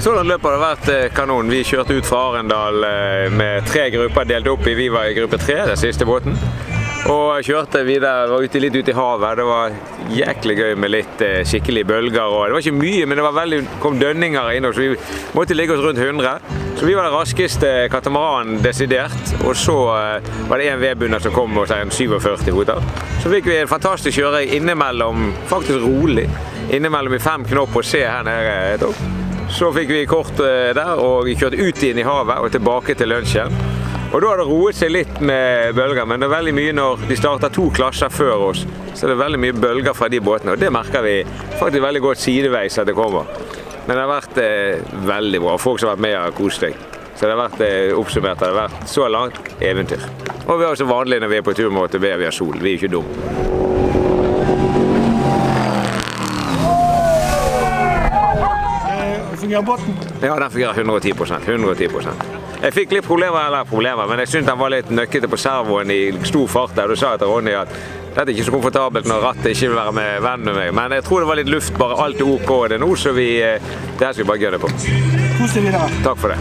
Så langt løpet har vært eh, kanon. Vi kjørte ut fra Arendal eh, med tre grupper delt opp i. Vi var i gruppe tre, den siste båten. Og kjørte videre, var ute, litt ute i havet. Det var jæklig gøy med litt eh, skikkelige bølger. Og det var ikke mye, men det veldig, kom dønninger inn, så vi måtte ligge oss rundt 100. Så vi var den raskeste katamaranen desidert. Og så var det en vedbundet som kom hos en 47 hoder. Så fikk vi en fantastisk kjøring innimellom, faktisk rolig, innimellom i fem knop og se her nede. Så fikk vi kort der og kjørte ut inn i havet og tilbake til lunsjen. Og Da har det roet seg litt med bølger, men det er veldig mye når de starter to klasser før oss. Så er det veldig mye bølger fra de båtene, og det merker vi faktisk veldig godt sideveis at det kommer. Men det har vært eh, veldig bra. Folk som har vært med har kost seg. Så det har vært eh, oppsummert det har vært så langt eventyr. Og vi har også vanlig når vi er på tur med ATV, vi har sol. Vi er ikke dumme. Båten? Ja, den fungerer 110 110 Jeg fikk litt problemer, eller problemer, men jeg syntes den var litt nøkkete på servoen i stor fart. der. Du sa til Ronny at dette er ikke så komfortabelt når rattet ikke vil være med venn med meg. Men jeg tror det var litt luft, bare alt er OK det nå, så vi, eh, det her skal vi bare gønne på. Kos deg videre. Takk for det.